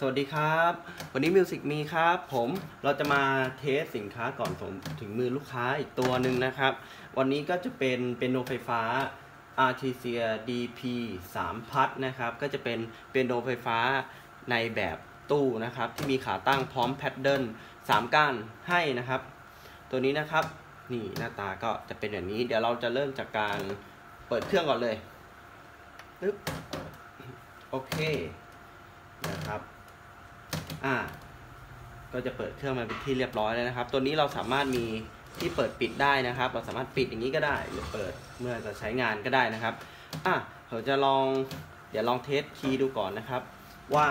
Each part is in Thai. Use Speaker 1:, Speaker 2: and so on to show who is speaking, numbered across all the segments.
Speaker 1: สวัสดีครับ วันนี้มิวสิกมีครับ ผมเราจะมาเทสสินค้าก่อนส่งถึงมือลูกค้าอีกตัวหนึ่งนะครับ วันนี้ก็จะเป็นเป็นโนไฟฟ้า Artesia DP 3พัดนะครับ ก็จะเป็นเป็นโนไฟฟ้าในแบบตู้นะครับ ที่มีขาตั้งพร้อมแพดเดิล3ก้านให้นะครับ ตัวนี้นะครับนี่หน้าตาก็จะเป็นแบบนี้ เดี๋ยวเราจะเริ่มจากการเปิดเครื่องก่อนเลยปึ๊บโอเคนะครับ อ่า ก็จะเปิดเครื่องมาเป็นที่เรียบร้อยแล้วนะครับ ตัวนี้เราสามารถมีที่เปิดปิดได้นะครับ เราสามารถปิดอย่างนี้ก็ได้หรือเปิดเมื่อจะใช้งานก็ได้นะครับอะเราจะลองเดี๋ยวลอง test คีย์ดูก่อนนะครับ ว่า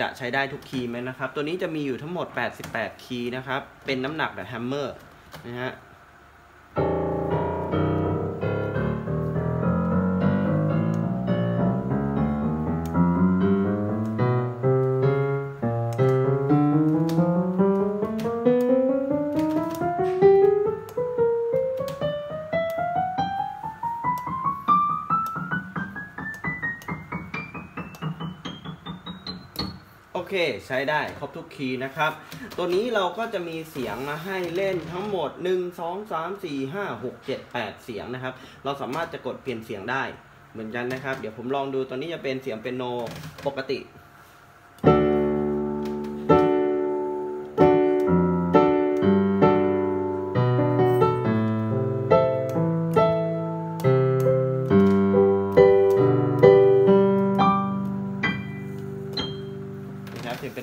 Speaker 1: จะใช้ได้ทุกคีย์ไหมนะครับ ตัวนี้จะมีอยู่ทั้งหมด 88 คีย์นะครับ เป็นน้ำหนักแบบ hammer นะฮะ เคใช้ได้ครบทุกคีย์นะครับ ตัวนี้เราก็จะมีเสียงมาให้เล่นทั้งหมด 1 2 3 4 5 6 7 8 เสียงนะครับ เราสามารถจะกดเปลี่ยนเสียงได้เหมือนกันนะครับ เดี๋ยวผมลองดูตัวนี้จะเป็นเสียงเป็นโนปกติ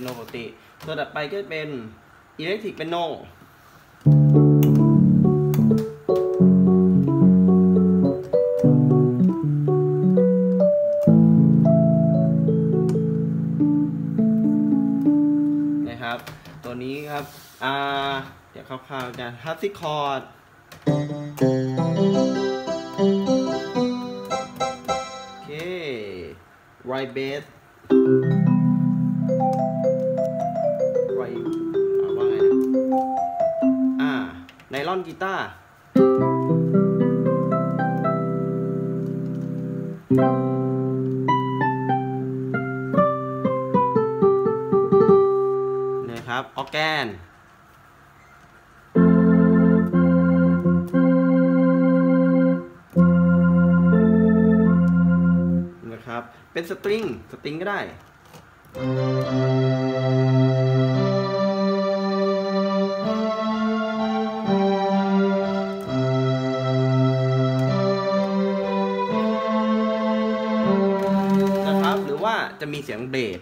Speaker 1: นะครับเสียงเป็นโนปกติ ตัวถัดไปก็เป็นอิเล็กทริกเป็นโนนะครับ ตัวนี้ครับอ่าเดี๋ยวคร่าวๆจะฮัตซิคอร์ดโอเคไรเบส ลอนกีตาร์นะครับ ออแกนนะครับ เป็นสตริง สตริงก็ได้ จะมีเสียงเบส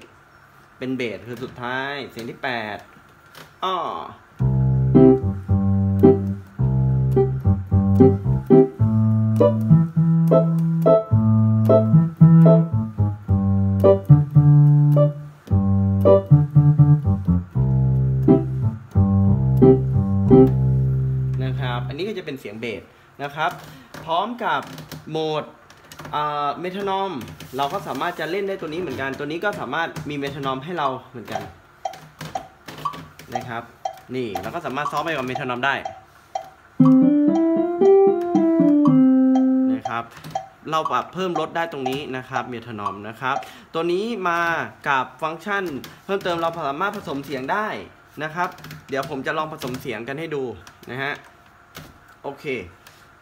Speaker 1: เป็นเบสคือสุดท้าย เสียงที่แปดอ้อนะครับ อันนี้ก็จะเป็นเสียงเบสนะครับ พร้อมกับโหมด เมทานอมเราก็สามารถจะเล่นได้ตัวนี้เหมือนกัน ตัวนี้ก็สามารถมีเมทานอมให้เราเหมือนกันนะครับ นี่เราก็สามารถซ้อมไปกับเมทานอมได้นะครับ เราปรับเพิ่มลดได้ตรงนี้นะครับเมทานอมนะครับ ตัวนี้มากับฟังก์ชัน เพิ่มเติมเราสามารถผสมเสียงได้นะครับ เดี๋ยวผมจะลองผสมเสียงกันให้ดูนะฮะโอเค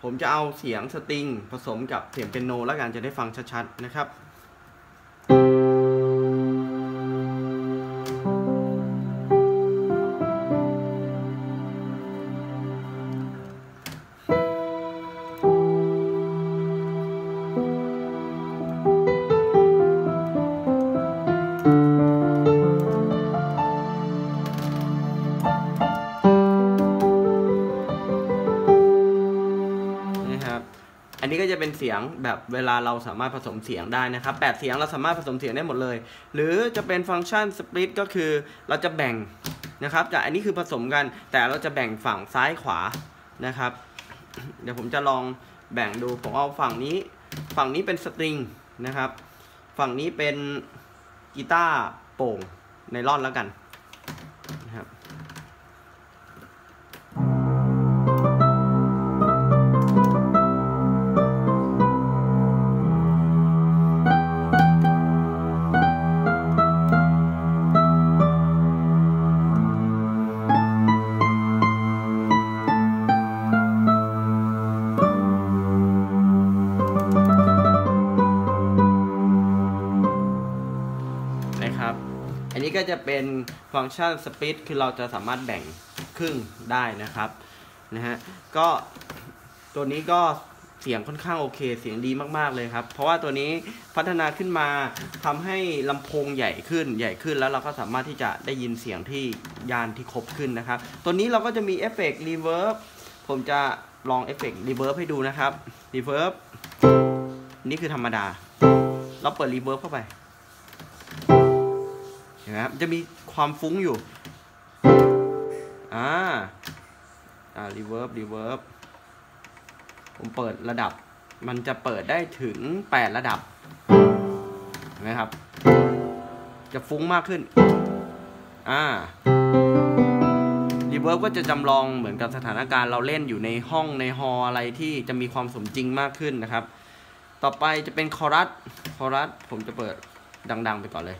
Speaker 1: ผมจะเอาเสียงสตริงผสมกับเสียงเป็นโน แล้วกันจะได้ฟังชัดๆนะครับนะครับ สียงแบบเวลาเราสามารถผสมเสียงได้นะครับ8เสียงเราสามารถผสมเสียงได้หมดเลย หรือจะเป็นฟังก์ชันสปลิตก็คือเราจะแบ่งนะครับจากอันนี้คือผสมกัน แต่เราจะแบ่งฝั่งซ้ายขวานะครับ เดี๋ยวผมจะลองแบ่งดูผมเอาฝั่งนี้ ฝั่งนี้เป็นสตริงนะครับ ฝั่งนี้เป็นกีตาร์โป่งไนลอนแล้วกัน จะเป็นฟังก์ชัน split คือเราจะสามารถแบ่งครึ่งได้นะครับนะฮะก็ตัวนี้ก็เสียงค่อนข้างโอเค เสียงดีมากๆเลยครับ เพราะว่าตัวนี้พัฒนาขึ้นมาทำให้ลำโพงใหญ่ขึ้นใหญ่ขึ้นแล้วเราก็สามารถที่จะได้ยินเสียงที่ย่านที่ครบขึ้นนะครับ ตัวนี้เราก็จะมีเอฟเฟกต์ reverb ผมจะลองเอฟเฟกต์ reverb ให้ดูนะครับ reverb นี่คือธรรมดา เราเปิด reverb เข้าไป เห็นไหมครับจะมีความฟุ้งอยู่ อ่า อ่า reverb reverb ผมเปิดระดับ มันจะเปิดได้ถึง 8 ระดับ เห็นไหมครับ จะฟุ้งมากขึ้น อ่า reverb ก็จะจำลองเหมือนกับสถานการณ์เราเล่นอยู่ในห้องในฮออะไรที่จะมีความสมจริงมากขึ้นนะครับ ต่อไปจะเป็นคอรัส คอรัสผมจะเปิดดัง ๆ ไปก่อนเลย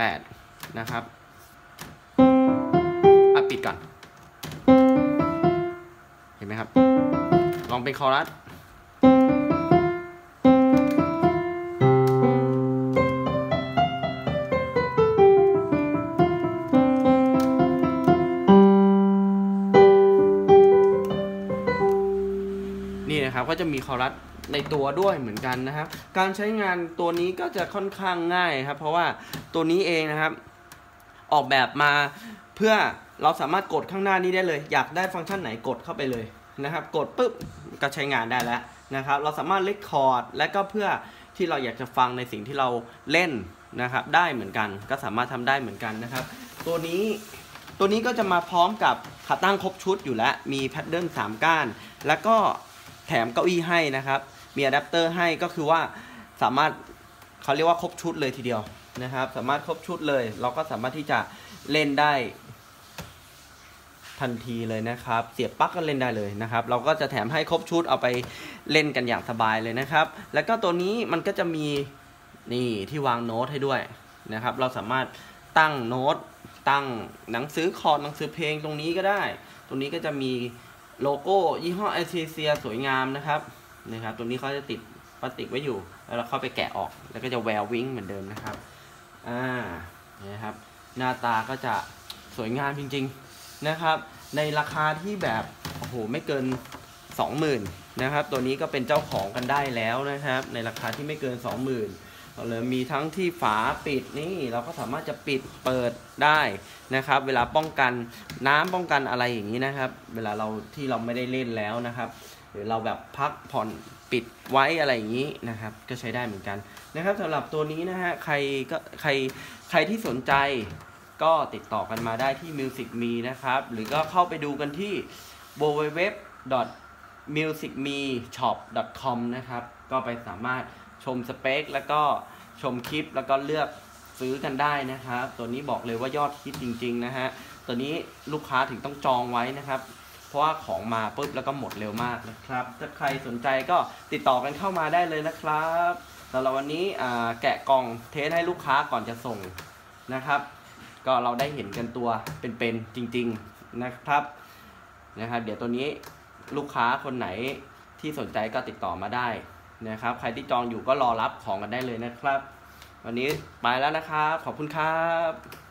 Speaker 1: 8 นะครับอะปิดก่อน เห็นไหมครับ ลองเป็นคอรัสนี่นะครับก็จะมีคอรัสในตัวด้วยเหมือนกันนะครับ การใช้งานตัวนี้ก็จะค่อนข้างง่ายครับ เพราะว่าตัวนี้เองนะครับ ออกแบบมา เพื่อเราสามารถกดข้างหน้านี้ได้เลย อยากได้ฟังก์ชันไหนกดเข้าไปเลยนะครับ กดปุ๊บก็ใช้งานได้แล้วนะครับ เราสามารถเลคคอร์ดและก็เพื่อที่เราอยากจะฟังในสิ่งที่เราเล่นนะครับ ได้เหมือนกันก็สามารถทำได้เหมือนกันนะครับ ตัวนี้ตัวนี้ก็จะมาพร้อมกับขาตั้งครบชุดอยู่แล้ว มีแพดเดิล3ก้าน แล้วก็แถมเก้าอี้ให้นะครับ มีอะแดปเตอร์ให้ก็คือว่าสามารถเขาเรียกว่าครบชุดเลยทีเดียว นะครับ สามารถครบชุดเลย เราก็สามารถที่จะเล่นได้ทันทีเลยนะครับ เสียบปลั๊กก็เล่นได้เลยนะครับ เราก็จะแถมให้ครบชุดเอาไปเล่นกันอย่างสบายเลยนะครับ แล้วก็ตัวนี้มันก็จะมีนี่ที่วางโน้ตให้ด้วยนะครับ เราสามารถตั้งโน้ต ตั้งหนังสือคอร์ดหนังสือเพลงตรงนี้ก็ได้ ตรงนี้ก็จะมีโลโก้ยี่ห้อไอซีเซียสวยงามนะครับนะครับ ตัวนี้เขาจะติดพลาสติกไว้อยู่ แล้วเราเข้าไปแกะออก แล้วก็จะแวววิ้งเหมือนเดิมนะครับ อ่านะครับ หน้าตาก็จะสวยงามจริง ๆนะครับ ในราคาที่แบบโอ้โหไม่เกิน 20,000นะครับ ตัวนี้ก็เป็นเจ้าของกันได้แล้วนะครับ ในราคาที่ไม่เกิน 20,000เราเลยมีทั้งที่ฝาปิดนี่เราก็สามารถจะปิดเปิดได้นะครับ เวลาป้องกันน้ำป้องกันอะไรอย่างนี้นะครับ เวลาเราที่เราไม่ได้เล่นแล้วนะครับหรือเราแบบพักผ่อน ปิดไว้อะไรอย่างนี้นะครับ ก็ใช้ได้เหมือนกันนะครับสำหรับตัวนี้นะฮะใครก็ใครใครที่สนใจก็ติดต่อกันมาได้ที่ Music Me นะครับ หรือก็เข้าไปดูกันที่ www musicmeshop.com นะครับ ก็ไปสามารถชมสเปค แล้วก็ชมคลิปแล้วก็เลือกซื้อกันได้นะครับ ตัวนี้บอกเลยว่ายอดฮิตจริง ๆ นะฮะ ตัวนี้ลูกค้าถึงต้องจองไว้นะครับ ราะว่าของมาปุ๊บแล้วก็หมดเร็วมากนะครับ ถ้าใครสนใจก็ติดต่อกันเข้ามาได้เลยนะครับสำหรับวันนี้แกะกล่องเทสให้ลูกค้าก่อนจะส่งนะครับ ก็เราได้เห็นกันตัวเป็นๆจริง ๆนะครับนะครับ เดี๋ยวตัวนี้ลูกค้าคนไหนที่สนใจก็ติดต่อมาได้นะครับ ใครที่จองอยู่ก็รอรับของกันได้เลยนะครับ วันนี้ไปแล้วนะครับ ขอบคุณครับ